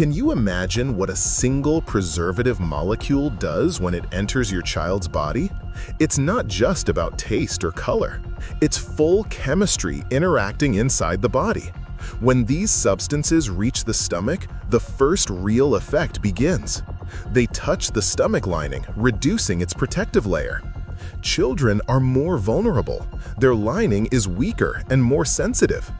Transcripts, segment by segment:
Can you imagine what a single preservative molecule does when it enters your child's body? It's not just about taste or color. It's full chemistry interacting inside the body. When these substances reach the stomach, the first real effect begins. They touch the stomach lining, reducing its protective layer. Children are more vulnerable. Their lining is weaker and more sensitive.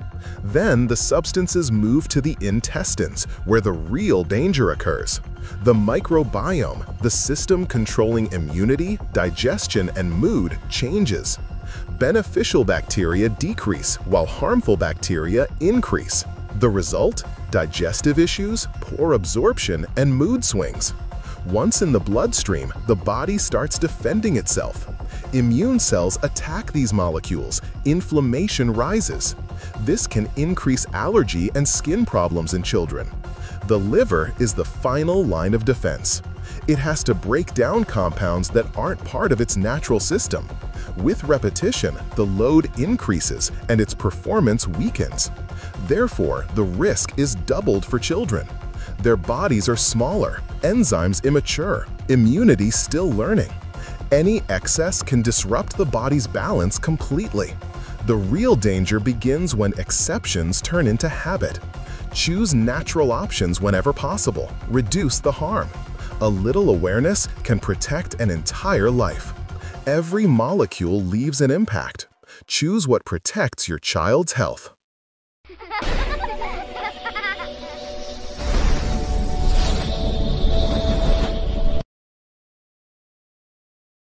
Then the substances move to the intestines, where the real danger occurs. The microbiome, the system controlling immunity, digestion, and mood, changes. Beneficial bacteria decrease, while harmful bacteria increase. The result? Digestive issues, poor absorption, and mood swings. Once in the bloodstream, the body starts defending itself. Immune cells attack these molecules, inflammation rises. This can increase allergy and skin problems in children. The liver is the final line of defense. It has to break down compounds that aren't part of its natural system. With repetition, the load increases and its performance weakens. Therefore, the risk is doubled for children. Their bodies are smaller, enzymes immature, immunity still learning. Any excess can disrupt the body's balance completely. The real danger begins when exceptions turn into habit. Choose natural options whenever possible. Reduce the harm. A little awareness can protect an entire life. Every molecule leaves an impact. Choose what protects your child's health.